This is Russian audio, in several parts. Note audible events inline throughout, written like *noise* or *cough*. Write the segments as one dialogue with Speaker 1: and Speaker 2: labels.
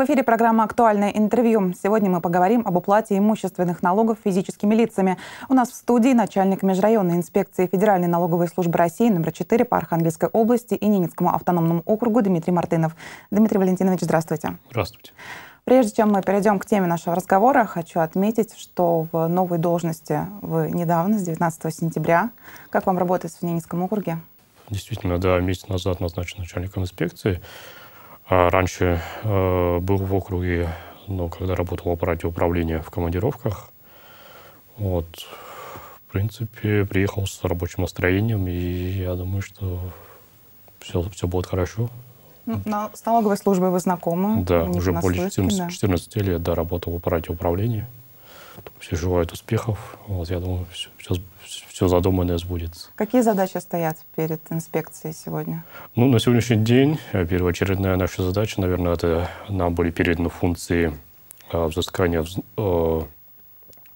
Speaker 1: В эфире программа «Актуальное интервью». Сегодня мы поговорим об уплате имущественных налогов физическими лицами. У нас в студии начальник межрайонной инспекции Федеральной налоговой службы России номер 4 по Архангельской области и Ненецкому автономному округу Дмитрий Мартынов. Дмитрий Валентинович, здравствуйте.
Speaker 2: Здравствуйте.
Speaker 1: Прежде чем мы перейдем к теме нашего разговора, хочу отметить, что в новой должности вы недавно, с 19 сентября. Как вам работать в Ненецком округе?
Speaker 2: Действительно, да, месяц назад назначен начальником инспекции. А раньше э, был в округе, но когда работал в аппарате управления в командировках, вот, в принципе, приехал с рабочим настроением, и я думаю, что все, все будет хорошо.
Speaker 1: Ну, с налоговой службой вы знакомы?
Speaker 2: Да, уже более 14, да. 14 лет да, работал в аппарате управления. Все желают успехов. Вот, я думаю, все, все, все задуманное сбудется.
Speaker 1: Какие задачи стоят перед инспекцией сегодня?
Speaker 2: Ну, на сегодняшний день э, первоочередная наша задача, наверное, это нам были переданы функции э, взыскания э,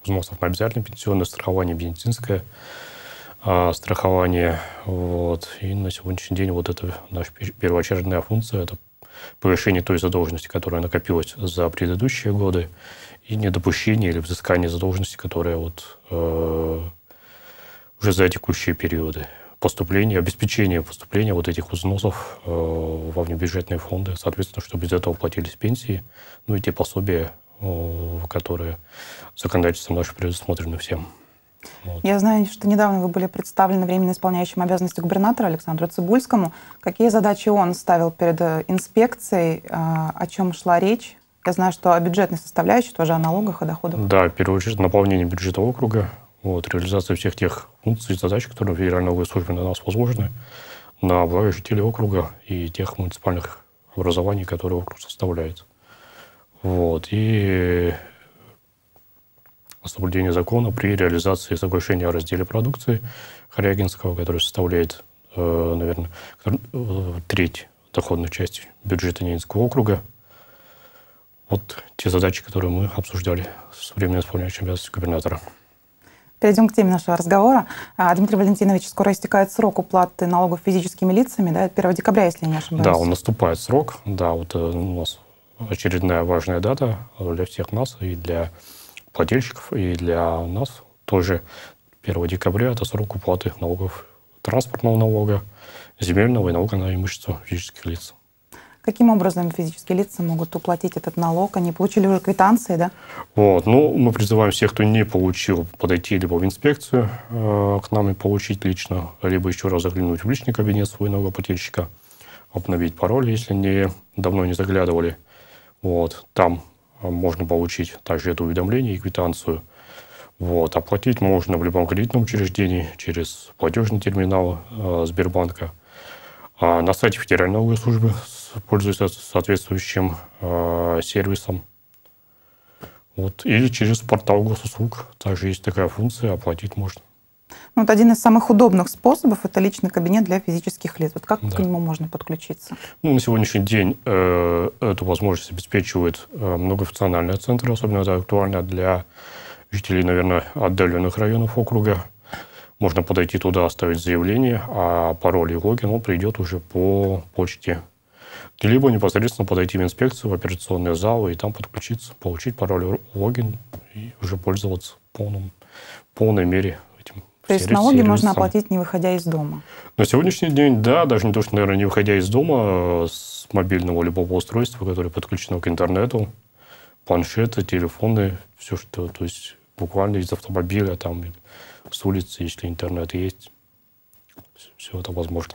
Speaker 2: взносов на обязательное пенсионное страхование, медицинское страхование. Вот. И на сегодняшний день вот это наша первоочередная функция, это повышение той задолженности, которая накопилась за предыдущие годы, и недопущение или взыскание задолженности, которая вот э, уже за текущие периоды. Поступление, обеспечение поступления вот этих взносов э, во внебюджетные фонды, соответственно, чтобы из этого платились пенсии, ну и те пособия, э, которые законодательством наше предусмотрены всем.
Speaker 1: Вот. Я знаю, что недавно вы были представлены временно исполняющим обязанности губернатора Александру Цибульскому. Какие задачи он ставил перед э, инспекцией, э, о чем шла речь? Я знаю, что о бюджетной составляющей, тоже о налогах и доходах.
Speaker 2: Да, в первую очередь наполнение бюджета округа, вот, реализация всех тех функций и задач, которые Федеральной налоговой службе на нас возложены, на благо жителей округа и тех муниципальных образований, которые округ составляет. Вот. И соблюдение закона при реализации соглашения о разделе продукции Харягинского, который составляет, э, наверное, э, треть доходной части бюджета Ненецкого округа. Вот те задачи, которые мы обсуждали с временем исполняющим обязанности губернатора.
Speaker 1: Перейдем к теме нашего разговора. А, Дмитрий Валентинович, скоро истекает срок уплаты налогов физическими лицами, да, 1 декабря, если не ошибаюсь.
Speaker 2: Да, он наступает срок, да, вот э, у нас очередная важная дата для всех нас и для плательщиков, и для нас тоже 1 декабря это срок уплаты налогов транспортного налога, земельного и налога на имущество физических лиц.
Speaker 1: Каким образом физические лица могут уплатить этот налог? Они получили уже квитанции, да?
Speaker 2: Вот. Ну, мы призываем всех, кто не получил, подойти либо в инспекцию э, к нам и получить лично, либо еще раз заглянуть в личный кабинет своего налогоплательщика, обновить пароль, если не, давно не заглядывали. Вот. Там э, можно получить также это уведомление и квитанцию. Вот. Оплатить можно в любом кредитном учреждении через платежный терминал э, Сбербанка. А на сайте Федеральной налоговой службы пользуются соответствующим э, сервисом. Вот. Или через портал госуслуг. Также есть такая функция, оплатить можно.
Speaker 1: Ну, вот один из самых удобных способов – это личный кабинет для физических лиц. Вот как да. к нему можно подключиться?
Speaker 2: Ну, на сегодняшний день э, эту возможность обеспечивает э, многофункциональные центры, особенно это актуально для жителей, наверное, отдаленных районов округа. Можно подойти туда, оставить заявление, а пароль и логин он придет уже по почте либо непосредственно подойти в инспекцию, в операционный зал и там подключиться, получить пароль, логин и уже пользоваться в полном, полной мере этим.
Speaker 1: То есть налоги можно оплатить, не выходя из дома?
Speaker 2: На сегодняшний день, да, даже не то, что, наверное, не выходя из дома, с мобильного любого устройства, которое подключено к интернету, планшеты, телефоны, все, что, то есть буквально из автомобиля, там, с улицы, если интернет есть, все это возможно.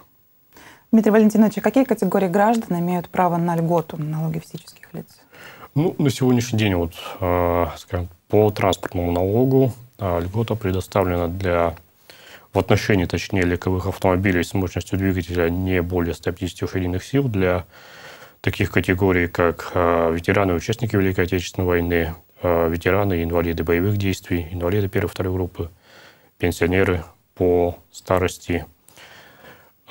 Speaker 1: Дмитрий Валентинович, а какие категории граждан имеют право на льготу на налоги физических лиц?
Speaker 2: Ну, на сегодняшний день вот, э, скажем, по транспортному налогу э, льгота предоставлена для в отношении, точнее, легковых автомобилей с мощностью двигателя не более 150 лошадиных сил для таких категорий, как э, ветераны, участники Великой Отечественной войны, ветераны и инвалиды боевых действий, инвалиды первой и второй группы, пенсионеры по старости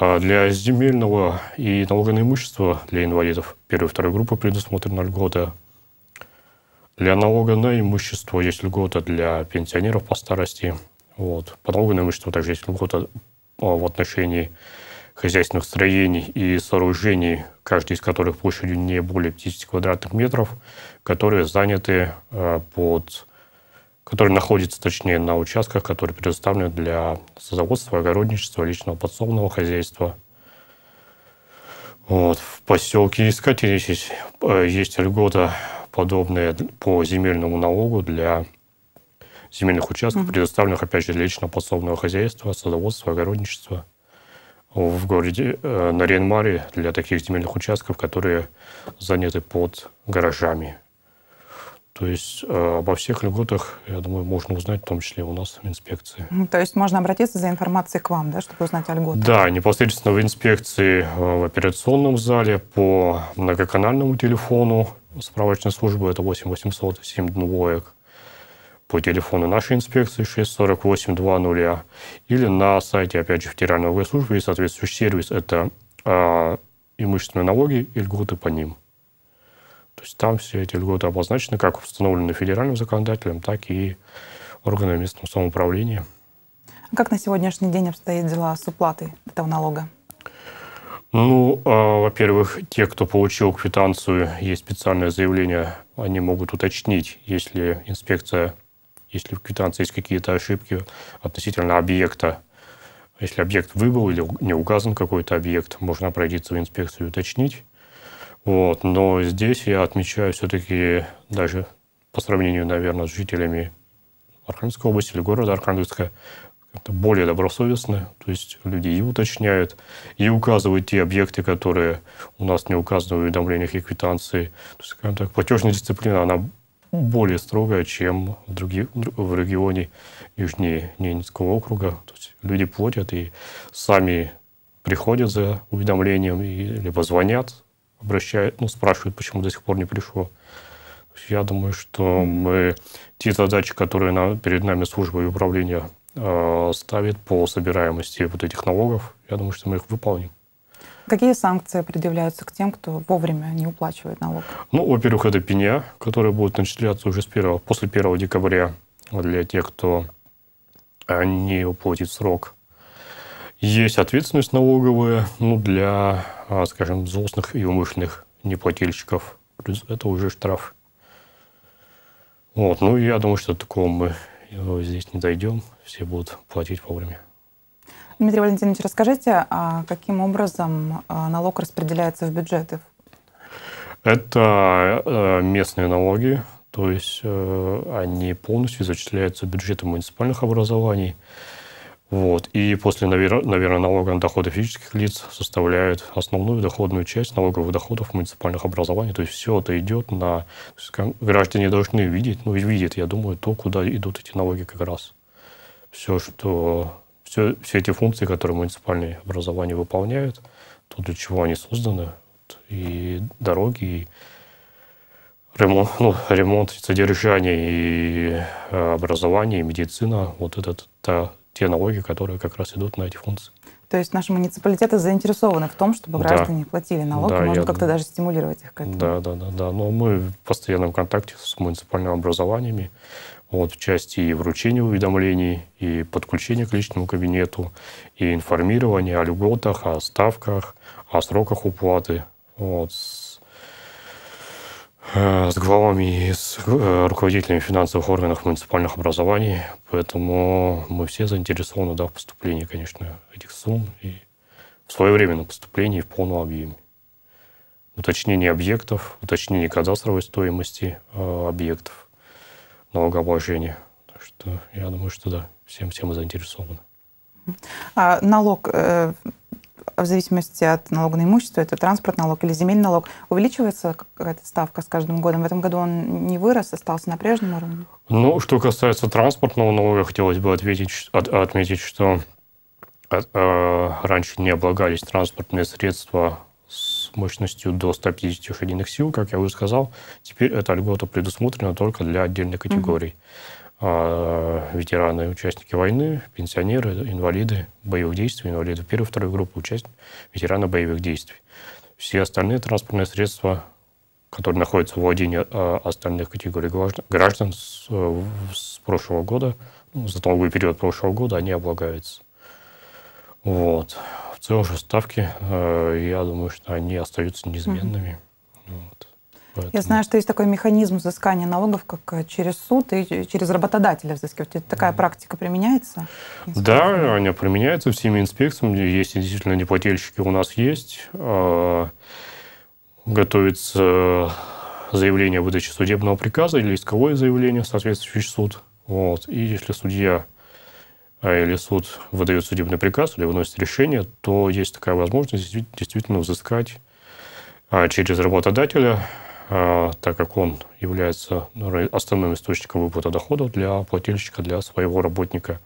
Speaker 2: а для земельного и налогового имущества для инвалидов первой и второй группы предусмотрена льгота. Для налога на имущество есть льгота для пенсионеров по старости. Вот. По налогу на имущество также есть льгота а, в отношении хозяйственных строений и сооружений, каждый из которых площадью не более 50 квадратных метров, которые заняты э, под которые находятся, точнее, на участках, которые предоставлены для садоводства, огородничества, личного подсобного хозяйства. Вот. В поселке Искатели есть, э, есть льгота, подобная по земельному налогу для земельных участков, mm-hmm. предоставленных, опять же, для личного подсобного хозяйства, садоводства, огородничества в городе э, Нарьян-Маре для таких земельных участков, которые заняты под гаражами. То есть э, обо всех льготах, я думаю, можно узнать, в том числе у нас в инспекции.
Speaker 1: То есть можно обратиться за информацией к вам, да, чтобы узнать о льготах?
Speaker 2: Да, непосредственно в инспекции э, в операционном зале по многоканальному телефону справочной службы, это 8 800 7 двоек, по телефону нашей инспекции 648 20 или на сайте, опять же, Федеральной налоговой службы есть соответствующий сервис, это э, имущественные налоги и льготы по ним. То есть там все эти льготы обозначены, как установлены федеральным законодателем, так и органами местного самоуправления.
Speaker 1: А как на сегодняшний день обстоят дела с уплатой этого налога?
Speaker 2: Ну, э, во-первых, те, кто получил квитанцию, есть специальное заявление, они могут уточнить, если инспекция, если в квитанции есть какие-то ошибки относительно объекта, если объект выбыл или не указан какой-то объект, можно обратиться в инспекцию и уточнить. Вот. Но здесь я отмечаю все-таки даже по сравнению, наверное, с жителями Архангельской области или города Архангельска, более добросовестно, то есть люди и уточняют, и указывают те объекты, которые у нас не указаны в уведомлениях и квитанции. То есть, скажем так, платежная дисциплина, она более строгая, чем в, других, в регионе южнее Ненецкого округа. То есть люди платят и сами приходят за уведомлением, и, либо звонят, обращают, ну, спрашивают, почему до сих пор не пришло. Я думаю, что мы те задачи, которые на, перед нами служба и управление э, ставит по собираемости вот этих налогов, я думаю, что мы их выполним.
Speaker 1: Какие санкции предъявляются к тем, кто вовремя не уплачивает налог?
Speaker 2: Ну, во-первых, это пеня, которая будет начисляться уже с 1, после 1 декабря для тех, кто э, не уплатит срок есть ответственность налоговая ну, для, а, скажем, злостных и умышленных неплательщиков. Это уже штраф. Вот. Ну, я думаю, что такого мы э, здесь не дойдем. Все будут платить вовремя.
Speaker 1: Дмитрий Валентинович, расскажите, а каким образом а, налог распределяется в бюджеты?
Speaker 2: Это э, местные налоги, то есть э, они полностью зачисляются в бюджеты муниципальных образований. Вот. И после, наверное, налога на доходы физических лиц составляет основную доходную часть налоговых доходов муниципальных образований. То есть все это идет на... Граждане должны видеть, ну видят, я думаю, то, куда идут эти налоги как раз. Все, что... Все, все эти функции, которые муниципальные образования выполняют, то, для чего они созданы, и дороги, и ремонт, ну, ремонт, содержание и э, образование, и медицина, вот это та те налоги, которые как раз идут на эти функции.
Speaker 1: То есть наши муниципалитеты заинтересованы в том, чтобы граждане да. платили налог, да, можно как-то даже стимулировать их к этому.
Speaker 2: Да, да, да, да. Но мы в постоянном контакте с муниципальными образованиями, вот, в части и вручения уведомлений, и подключения к личному кабинету, и информирования о льготах, о ставках, о сроках уплаты. Вот, с главами и с э, руководителями финансовых органов муниципальных образований. Поэтому мы все заинтересованы да, в поступлении, конечно, этих сумм и в своевременном поступлении в полном объеме. Уточнение объектов, уточнение кадастровой стоимости э, объектов налогообложения. Так что я думаю, что да, всем, всем мы заинтересованы.
Speaker 1: А налог э, в зависимости от налога на имущество, это транспорт налог или земельный налог, увеличивается какая-то ставка с каждым годом? В этом году он не вырос, остался на прежнем уровне?
Speaker 2: Ну, что касается транспортного налога, хотелось бы ответить, от, отметить, что от, э, раньше не облагались транспортные средства с мощностью до 150 лошадиных сил, как я уже сказал. Теперь эта льгота предусмотрена только для отдельных категорий. Угу. А, ветераны, участники войны, пенсионеры, инвалиды боевых действий, инвалиды первой и второй группы, участники, ветераны боевых действий. Все остальные транспортные средства, которые находятся в владении а, остальных категорий граждан с, с прошлого года, ну, за налоговый период прошлого года, они облагаются. Вот. в целом же ставки, я думаю, что они остаются неизменными.
Speaker 1: Вот. Поэтому... Я знаю, что есть такой механизм взыскания налогов, как через суд и через работодателя взыскивать. Это такая практика применяется?
Speaker 2: Да, она применяется всеми инспекциями. Есть действительно неплательщики у нас есть. А, готовится заявление о выдаче судебного приказа или исковое заявление, соответствующий суд. Вот. И если судья а, или суд выдает судебный приказ или выносит решение, то есть такая возможность действительно взыскать а, через работодателя так как он является ну, основным источником выплаты доходов для плательщика, для своего работника.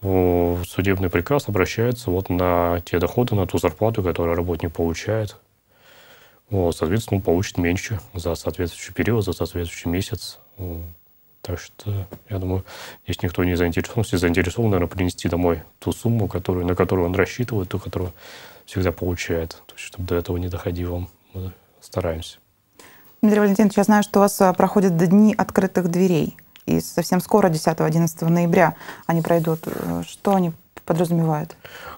Speaker 2: Судебный приказ обращается вот на те доходы, на ту зарплату, которую работник получает. Вот, соответственно, он получит меньше за соответствующий период, за соответствующий месяц. Так что, я думаю, здесь никто не заинтересован. Все заинтересован, наверное, принести домой ту сумму, которую, на которую он рассчитывает, ту, которую всегда получает. То есть, чтобы до этого не доходило, мы стараемся.
Speaker 1: Дмитрий Валентинович, я знаю, что у вас а, проходят дни открытых дверей. И совсем скоро, 10-11 ноября, они пройдут. Э, что они подразумевают?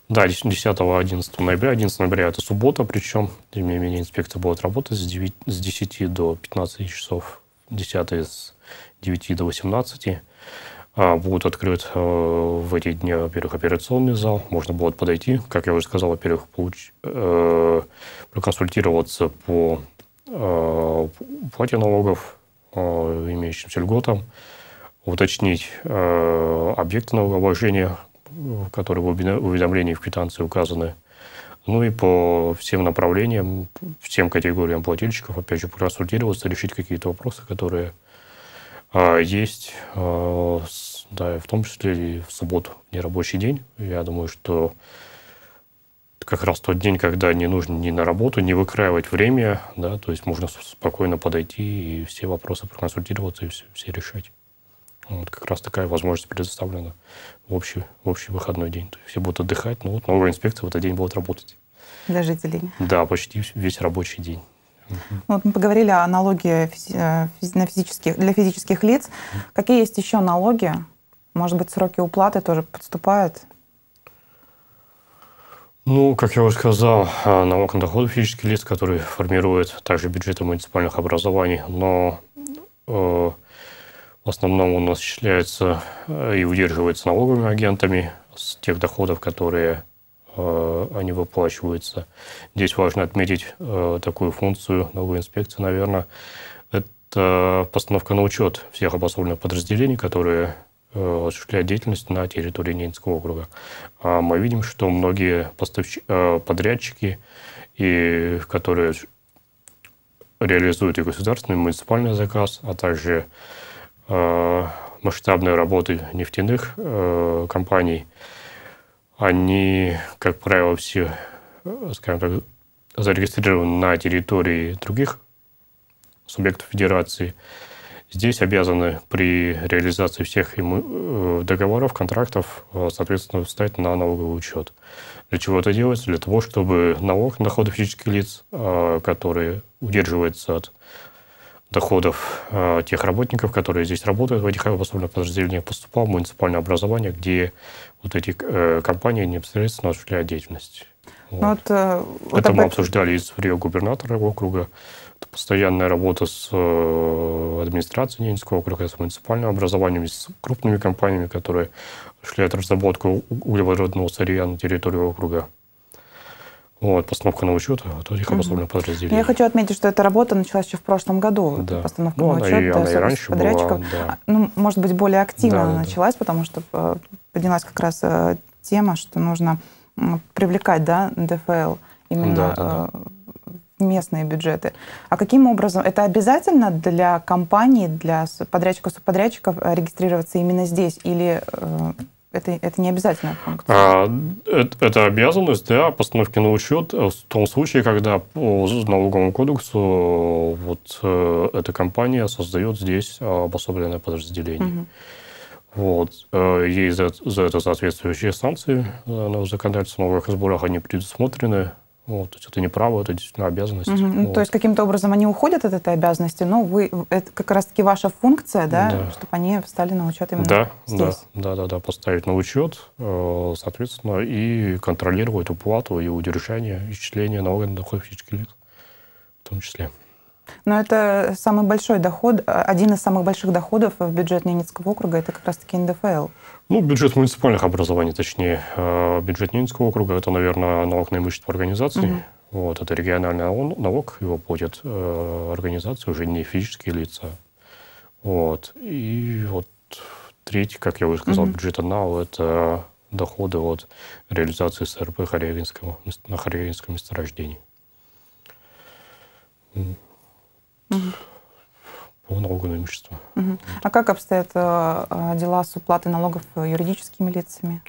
Speaker 2: Да, 10-11 ноября. 11 ноября – это суббота, причем, тем не менее, инспекция будет работать с, 9, с 10 до 15 часов, 10 с 9 до 18. А, будет открыт э, в эти дни, во-первых, операционный зал. Можно будет подойти, как я уже сказал, во-первых, получ... э, проконсультироваться по плате налогов, э, имеющимся льготам, уточнить э, объекты налогообложения, которые в уведомлении в квитанции указаны, ну и по всем направлениям, всем категориям плательщиков, опять же, проконсультироваться, решить какие-то вопросы, которые есть, да, в том числе и в субботу, нерабочий день. Я думаю, что как раз тот день, когда не нужно ни на работу, не выкраивать время, да, то есть можно спокойно подойти и все вопросы проконсультироваться и все, все решать. Вот как раз такая возможность предоставлена в общий, в общий выходной день. То есть все будут отдыхать, но вот новая инспекция в этот день будет работать.
Speaker 1: Для жителей?
Speaker 2: Да, почти весь рабочий день.
Speaker 1: Ну, вот мы поговорили о налоге э, на физических, для физических лиц. Какие есть еще налоги? Может быть, сроки уплаты тоже подступают?
Speaker 2: Ну, как я уже сказал, а, налог на доходы физических лиц, который формирует также бюджеты муниципальных образований, но э, в основном он осуществляется э, и удерживается налоговыми агентами с тех доходов, которые э, они выплачиваются. Здесь важно отметить э, такую функцию налоговой инспекции, наверное, это постановка на учет всех обособленных подразделений, которые Э, осуществляет деятельность на территории Ненецкого округа. А мы видим, что многие. Э, подрядчики, и, которые реализуют и государственный, и муниципальный заказ, а также э, масштабные работы нефтяных компаний, они, как правило, все, скажем так, зарегистрированы на территории других субъектов федерации – здесь обязаны при реализации всех э, договоров, контрактов, э, соответственно, встать на налоговый учет. Для чего это делается? Для того, чтобы налог на доходы физических лиц, э, который удерживается от доходов тех работников, которые здесь работают в этих обособленных подразделениях, поступал в муниципальное образование, где вот эти компании непосредственно осуществляют деятельность. Вот. Ну, вот, это вот мы обсуждали из с губернатора округа. Постоянная работа с э, администрацией Ненецкого округа, с муниципальным образованием, с крупными компаниями, которые осуществляют разработку углеводородного сырья на территории округа. Вот, постановка на учет от этих обособленных угу. подразделений.
Speaker 1: Я хочу отметить, что эта работа началась еще в прошлом году.
Speaker 2: Да.
Speaker 1: Постановка ну, на учет и, она и раньше подрядчиков. Была, да. Ну, может быть, более активно да, она да, началась, да. потому что э, поднялась как раз э, тема, что нужно привлекать да, НДФЛ именно да, да, да местные бюджеты. А каким образом? Это обязательно для компаний, для подрядчиков, субподрядчиков э, регистрироваться именно здесь? Или э, это, это не обязательная функция? А,
Speaker 2: это, это обязанность, да, постановки на учет в том случае, когда по налоговому кодексу вот э, эта компания создает здесь обособленное подразделение. Угу. Вот. Есть за, за это соответствующие санкции на законодательстве налоговых сборах, они предусмотрены Вот, то есть это не право, это действительно обязанность.
Speaker 1: Угу.
Speaker 2: Вот.
Speaker 1: То есть каким-то образом они уходят от этой обязанности, но вы это как раз-таки ваша функция, да, да. чтобы они встали на учет именно
Speaker 2: да,
Speaker 1: здесь.
Speaker 2: Да, да, да, да, поставить на учет, э, соответственно, и контролировать уплату и удержание, исчисление налога на доход физических лиц в том числе.
Speaker 1: Но это самый большой доход, один из самых больших доходов в бюджет Ненецкого округа, это как раз-таки НДФЛ.
Speaker 2: Ну, бюджет муниципальных образований, точнее, э, бюджет Ненецкого округа, это, наверное, налог на имущество организаций. Угу. Вот, это региональный налог, его платят э, организации, уже не физические лица. Вот. И вот третий, как я уже сказал, угу. бюджет НАУ, это доходы от реализации СРП на Харягинском месторождении. Угу. По налогу на имущество.
Speaker 1: Угу. А как обстоят э, дела с уплатой налогов юридическими лицами?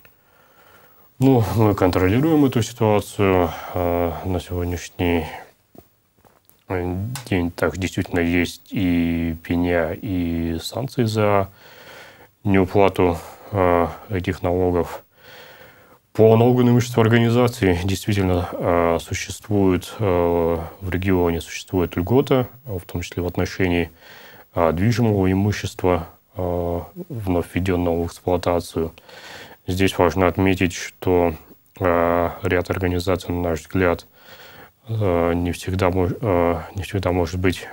Speaker 2: Ну, мы контролируем эту ситуацию. Э, на сегодняшний день так действительно есть и пеня, и санкции за неуплату э, этих налогов. По налогу на имущество организации действительно э, существует э, в регионе существует льгота, в том числе в отношении э, движимого имущества, вновь введенного в эксплуатацию. Здесь важно отметить, что ряд организаций, на наш взгляд, не всегда, не всегда может быть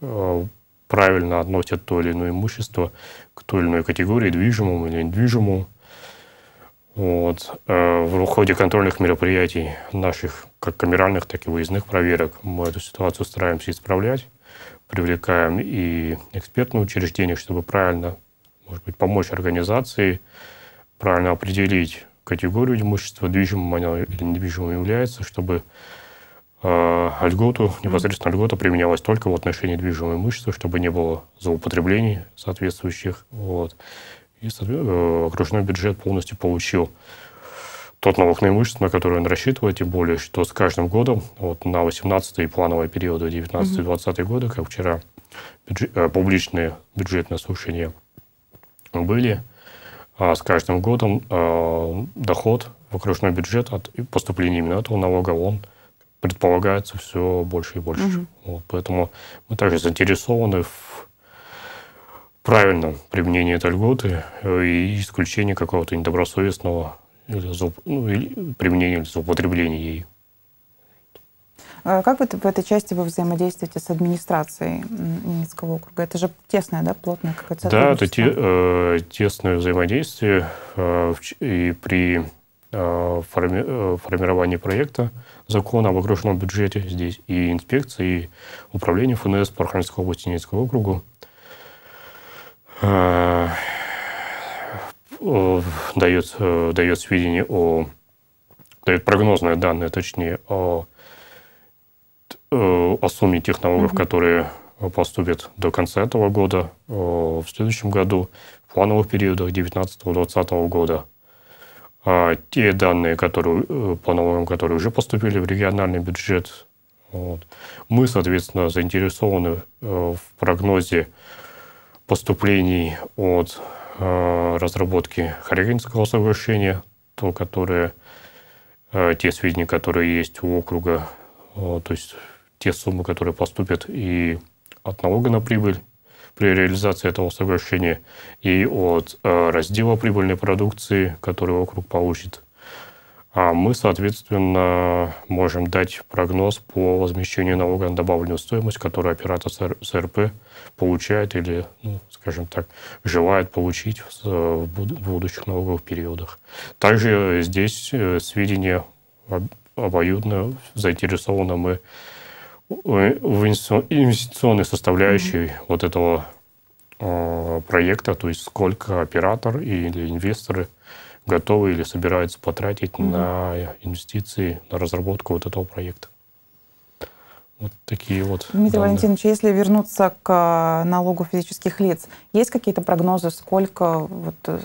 Speaker 2: правильно относят то или иное имущество к той или иной категории, движимому или недвижимому. Вот. Э, в ходе контрольных мероприятий наших, как камеральных, так и выездных проверок, мы эту ситуацию стараемся исправлять, привлекаем и экспертные учреждения, чтобы правильно, может быть, помочь организации, правильно определить категорию имущества, движимым она или недвижимым является, чтобы э, льготу, непосредственно льгота применялась только в отношении движимого имущества, чтобы не было злоупотреблений соответствующих. Вот и окружной бюджет полностью получил тот налог на имущество, на который он рассчитывает, тем более, что с каждым годом, вот на 18 и плановые периоды 19-20 годы, как вчера бюджет, э, публичные бюджетные слушания были, а с каждым годом э, доход в окружной бюджет от поступления именно этого налога, он предполагается все больше и больше. Угу. Вот, поэтому мы также заинтересованы в правильном применении этой льготы э, и исключении какого-то недобросовестного или, злоуп... ну, или применения или злоупотребления ей.
Speaker 1: А как вы в этой части вы взаимодействуете с администрацией Минского округа? Это же тесное, да, плотное какое-то
Speaker 2: Да, это те, э, тесное взаимодействие э, и при э, форми, э, формировании проекта закона об окружном бюджете здесь и инспекции, и управление ФНС по Архангельской области Ненецкого округу дает, э, дает сведения о... дает прогнозные данные, точнее, о, э, о сумме тех налогов, mm-hmm. которые поступят до конца этого года, в следующем году, в плановых периодах 2019-2020 года. А те данные, которые, по налогам, которые уже поступили в региональный бюджет, вот, мы, соответственно, заинтересованы в прогнозе поступлений от э, разработки Харягинского соглашения, то, которое, э, те сведения, которые есть у округа, э, то есть те суммы, которые поступят и от налога на прибыль при реализации этого соглашения, и от э, раздела прибыльной продукции, который округ получит а мы, соответственно, можем дать прогноз по возмещению налога на добавленную стоимость, который оператор СРП получает или, ну, скажем так, желает получить в будущих налоговых периодах. Также здесь э, сведения обоюдно заинтересованы мы в инвестиционной составляющей mm-hmm. вот этого э, проекта, то есть сколько оператор или инвесторы готовы или собираются потратить mm-hmm. на инвестиции, на разработку вот этого проекта. Вот такие вот.
Speaker 1: Дмитрий данные. Валентинович, если вернуться к налогу физических лиц, есть какие-то прогнозы, сколько вот э,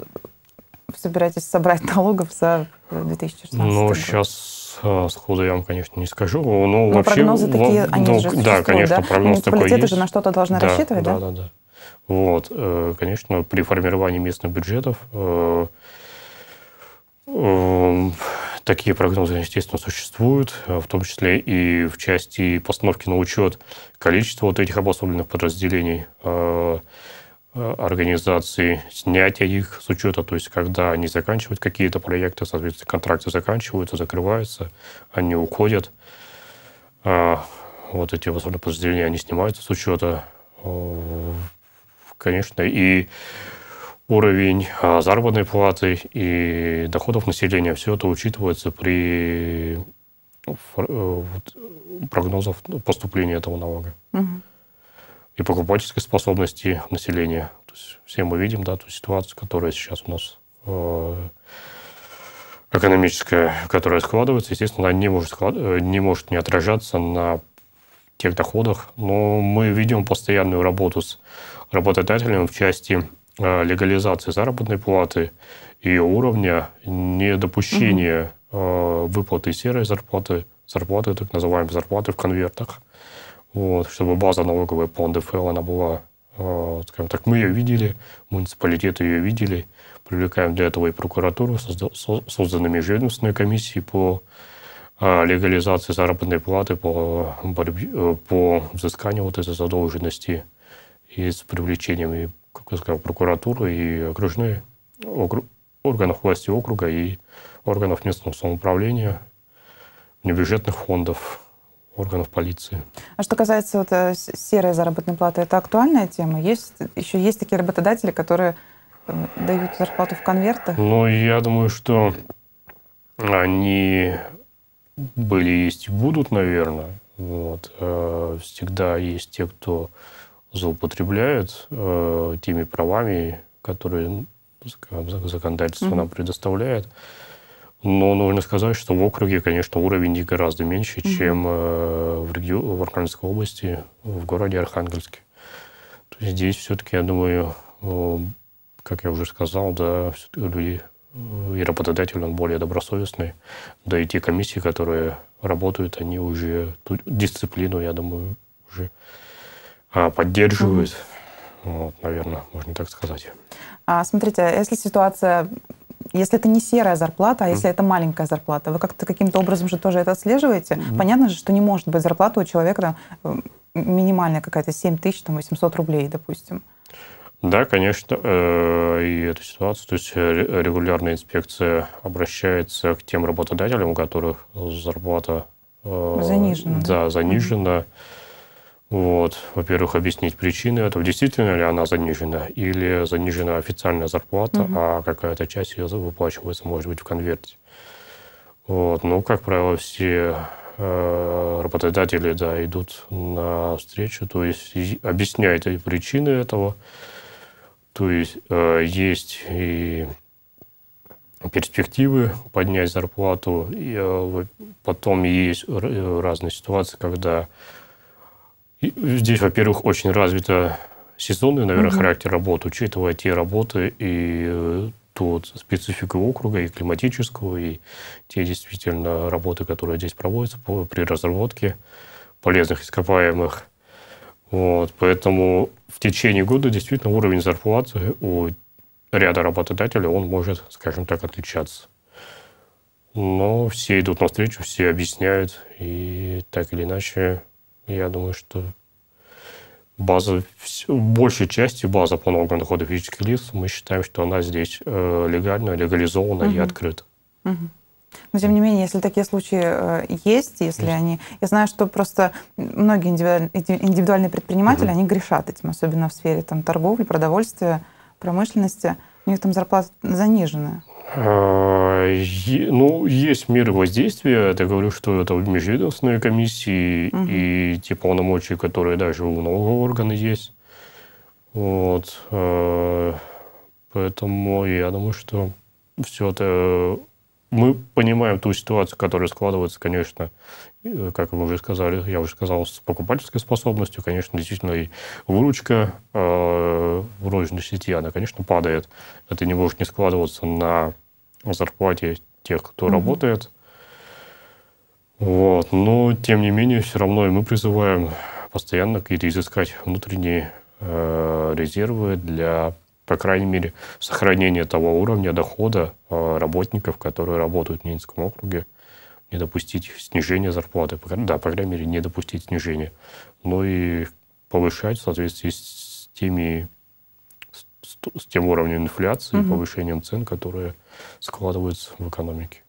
Speaker 1: собираетесь собрать *laughs* налогов за 2016
Speaker 2: ну,
Speaker 1: год?
Speaker 2: сейчас э, сходу я вам, конечно, не скажу. Но, но
Speaker 1: вообще, прогнозы такие, они ну, же
Speaker 2: Да, конечно,
Speaker 1: да?
Speaker 2: прогноз такой есть.
Speaker 1: же на что-то должны да, рассчитывать, да?
Speaker 2: Да, да, да. Вот, э, конечно, при формировании местных бюджетов такие прогнозы, естественно, существуют, в том числе и в части постановки на учет количества вот этих обособленных подразделений организации, снятия их с учета, то есть когда они заканчивают какие-то проекты, соответственно, контракты заканчиваются, закрываются, они уходят. Вот эти обособленные подразделения, они снимаются с учета. Конечно, и уровень а, заработной платы и доходов населения, все это учитывается при э, прогнозах поступления этого налога. Угу. И покупательской способности населения. То есть все мы видим да, ту ситуацию, которая сейчас у нас э, экономическая, которая складывается, естественно, она не может, склад... Э, не может не отражаться на тех доходах. Но мы видим постоянную работу с работодателем в части легализации заработной платы, ее уровня, недопущения угу. выплаты серой зарплаты, зарплаты, так называемой зарплаты в конвертах. Вот, чтобы база налоговая по НДФЛ, она была, э, скажем так, мы ее видели, муниципалитеты ее видели, привлекаем для этого и прокуратуру, созданы межведомственные комиссии по легализации заработной платы, по, борьбе, по взысканию вот этой задолженности и с привлечением и как я сказал, прокуратуры и окружные округ, органов власти округа и органов местного самоуправления, небюджетных фондов, органов полиции.
Speaker 1: А что касается вот э, серой заработной платы, это актуальная тема? Есть, еще есть такие работодатели, которые э, дают зарплату в конвертах?
Speaker 2: Ну, я думаю, что они были, есть и будут, наверное. Вот. Э, всегда есть те, кто злоупотребляют э, теми правами, которые законодательство mm-hmm. нам предоставляет. Но нужно сказать, что в округе, конечно, уровень гораздо меньше, mm-hmm. чем э, в, регион, в Архангельской области, в городе Архангельске. То есть здесь все-таки, я думаю, э, как я уже сказал, да, люди э, и работодатель, он более добросовестный. Да и те комиссии, которые работают, они уже дисциплину, я думаю, уже поддерживают. Угу. Вот, наверное, можно так сказать.
Speaker 1: А смотрите, а если ситуация если это не серая зарплата, а если mm. это маленькая зарплата, вы как-то каким-то образом же тоже это отслеживаете? Mm. Понятно же, что не может быть зарплата у человека там, минимальная какая-то 7 тысяч, там, 800 рублей, допустим.
Speaker 2: Да, конечно, э, и эту ситуацию, то есть э, регулярная инспекция обращается к тем работодателям, у которых зарплата
Speaker 1: э, занижена.
Speaker 2: Да, занижена. Mm вот, во-первых, объяснить причины этого, действительно ли она занижена, или занижена официальная зарплата, угу. а какая-то часть ее выплачивается, может быть, в конверте. Вот, ну, как правило, все э, работодатели, да, идут на встречу, то есть объясняют и причины этого, то есть э, есть и перспективы поднять зарплату, и, э, потом есть разные ситуации, когда Здесь, во-первых, очень развита сезонный, наверное, угу. характер работы, учитывая те работы и э, ту специфику округа, и климатическую, и те действительно работы, которые здесь проводятся при разработке полезных ископаемых. Вот, поэтому в течение года действительно уровень зарплаты у ряда работодателей, он может, скажем так, отличаться. Но все идут навстречу, все объясняют, и так или иначе я думаю, что база, большей части база по налогам дохода физических лиц, мы считаем, что она здесь э, легальна, легализована угу. и открыта. Угу.
Speaker 1: Но тем не менее, если такие случаи э, есть, если есть. они... Я знаю, что просто многие индивидуальные предприниматели, угу. они грешат этим, особенно в сфере там, торговли, продовольствия, промышленности. У них там зарплата заниженная.
Speaker 2: А, ну, есть меры воздействия. Я говорю, что это межведомственные комиссии угу. и те полномочия, которые даже у налогового органа есть. Вот. А, поэтому я думаю, что все это... Мы понимаем ту ситуацию, которая складывается, конечно, как мы уже сказали, я уже сказал, с покупательской способностью, конечно, действительно и выручка э, в розничной сети, она, конечно, падает. Это не может не складываться на зарплате тех, кто mm-hmm. работает. Вот. Но, тем не менее, все равно и мы призываем постоянно какие-то изыскать внутренние э, резервы для по крайней мере, сохранение того уровня дохода э, работников, которые работают в Ненецком округе, не допустить снижения зарплаты, да, по крайней мере, не допустить снижения, но и повышать в соответствии с теми с тем уровнем инфляции, угу. повышением цен, которые складываются в экономике.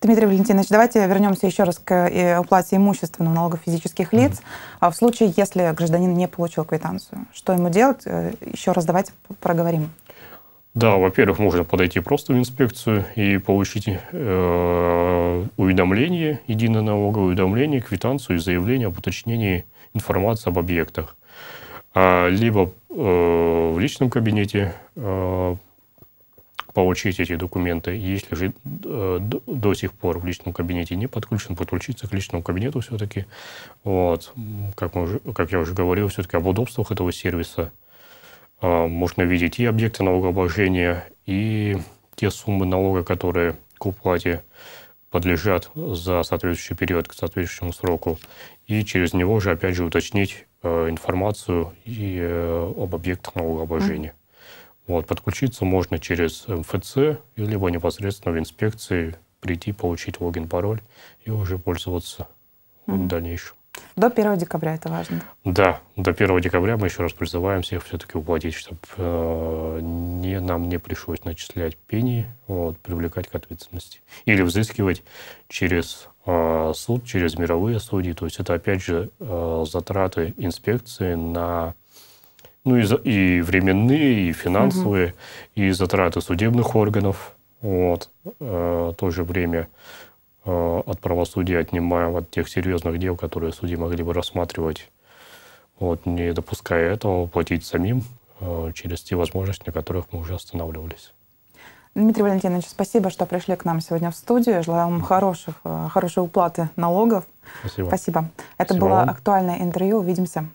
Speaker 1: Дмитрий Валентинович, давайте вернемся еще раз к уплате имущественного налога физических лиц. Mm-hmm. В случае, если гражданин не получил квитанцию, что ему делать? Э, еще раз давайте проговорим.
Speaker 2: Да, во-первых, можно подойти просто в инспекцию и получить э, уведомление, единое налоговое уведомление, квитанцию и заявление об уточнении информации об объектах. А, либо э, в личном кабинете э, получить эти документы. Если же э, до сих пор в личном кабинете не подключен, подключиться к личному кабинету все-таки. Вот. Как, мы уже, как я уже говорил, все-таки об удобствах этого сервиса. Э, можно видеть и объекты налогообложения, и те суммы налога, которые к уплате подлежат за соответствующий период к соответствующему сроку. И через него же, опять же, уточнить э, информацию и об объектах налогообложения. Mm-hmm. Вот, подключиться можно через МФЦ, либо непосредственно в инспекции прийти, получить логин, пароль и уже пользоваться mm-hmm. в дальнейшем.
Speaker 1: До 1 декабря это важно?
Speaker 2: Да, до 1 декабря мы еще раз призываем всех все-таки уплатить, чтобы э, не, нам не пришлось начислять пени, вот, привлекать к ответственности. Или взыскивать через э, суд, через мировые судьи. То есть это, опять же, э, затраты инспекции на ну и, и временные, и финансовые, угу. и затраты судебных органов. Вот. Э, в то же время э, от правосудия отнимаем от тех серьезных дел, которые судьи могли бы рассматривать, вот, не допуская этого, платить самим э, через те возможности, на которых мы уже останавливались.
Speaker 1: Дмитрий Валентинович, спасибо, что пришли к нам сегодня в студию. Желаю вам хороших, хорошей уплаты налогов.
Speaker 2: Спасибо.
Speaker 1: Спасибо. Это спасибо было вам. актуальное интервью. Увидимся.